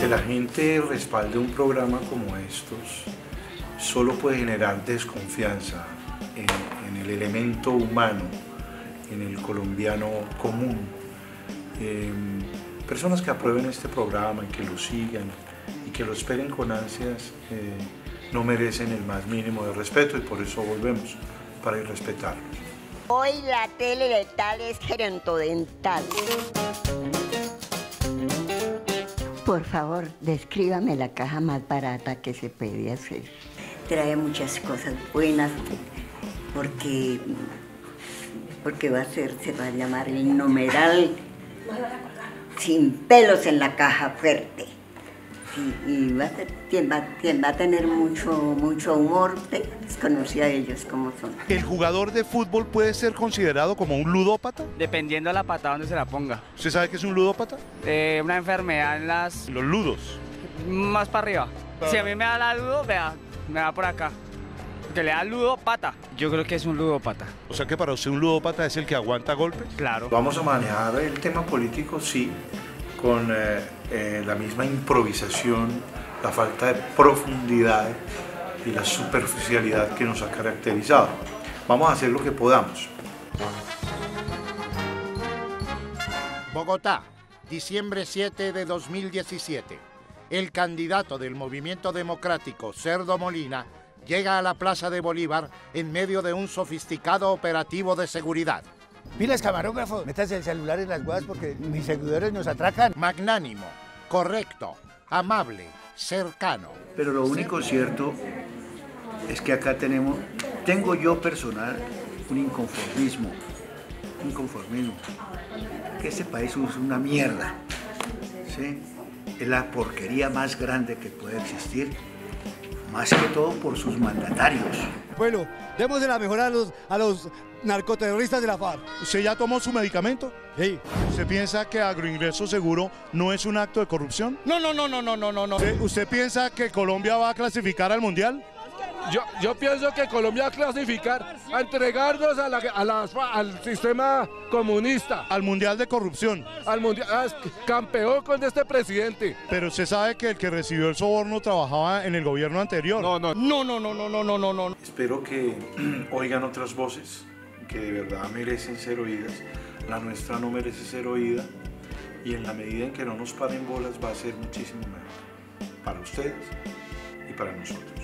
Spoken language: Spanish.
Que la gente respalde un programa como estos solo puede generar desconfianza en, el elemento humano, en el colombiano común. Eh, personas que aprueben este programa que lo sigan y que lo esperen con ansias eh, no merecen el más mínimo de respeto y por eso volvemos para irrespetarlos. Hoy la tele letal es gerontodental. Por favor, descríbame la caja más barata que se puede hacer. Trae muchas cosas buenas porque, porque va a ser, se va a llamar el numeral sin pelos en la caja fuerte. Y, y va, a ser, quien va, quien va a tener mucho, mucho humor, desconocía a ellos cómo son. ¿El jugador de fútbol puede ser considerado como un ludópata? Dependiendo de la patada donde se la ponga. ¿Usted sabe qué es un ludópata? Eh, una enfermedad en las... Los ludos. Más para arriba. Si a mí me da la ludo, vea, me da por acá. Que le da ludopata. Yo creo que es un ludópata. O sea que para usted un ludópata es el que aguanta golpes. Claro. Vamos a manejar el tema político, sí, con eh, eh, la misma improvisación, la falta de profundidad y la superficialidad que nos ha caracterizado. Vamos a hacer lo que podamos. Bogotá, diciembre 7 de 2017. El candidato del Movimiento Democrático, Cerdo Molina, llega a la Plaza de Bolívar en medio de un sofisticado operativo de seguridad. Pilas, camarógrafo, metas el celular en las guadas porque mis seguidores nos atracan. Magnánimo, correcto, amable, cercano. Pero lo único cierto es que acá tenemos, tengo yo personal un inconformismo, un inconformismo, que este país es una mierda, ¿sí? Es la porquería más grande que puede existir, más que todo por sus mandatarios. Bueno, demos de la mejor a los, a los narcoterroristas de la FARC. ¿Usted ya tomó su medicamento? Sí. ¿Usted piensa que agroingreso seguro no es un acto de corrupción? No, no, no, no, no, no, no, no. ¿Usted, usted piensa que Colombia va a clasificar al mundial? Yo, yo pienso que Colombia va a clasificar, a entregarnos a la- a las- al sistema comunista, Al mundial de corrupción. al mundial, ah, campeón con este presidente. Pero usted sabe que el que recibió el soborno trabajaba en el gobierno anterior. No, no, No, no, no, no, no, no, no, no. Espero que oigan otras voces que de verdad merecen ser oídas. La nuestra no merece ser oída y en la medida en que no nos paren bolas va a ser muchísimo mejor para ustedes y para nosotros.